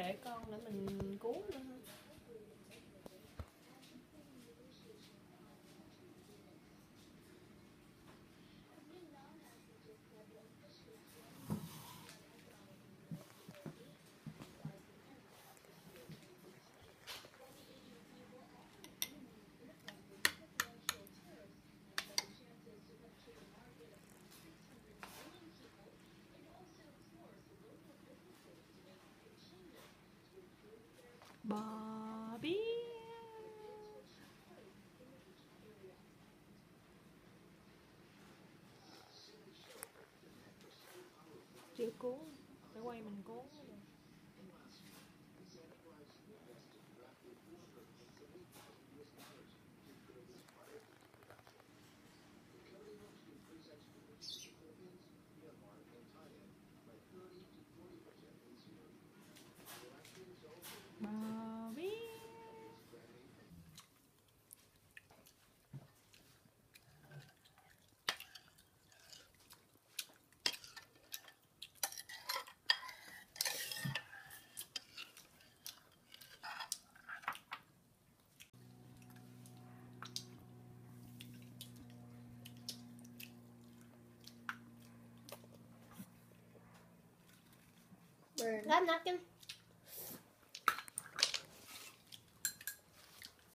để con để mình cứu nữa Bobby chưa cuốn phải quay mình cuốn Word. I'm not gonna.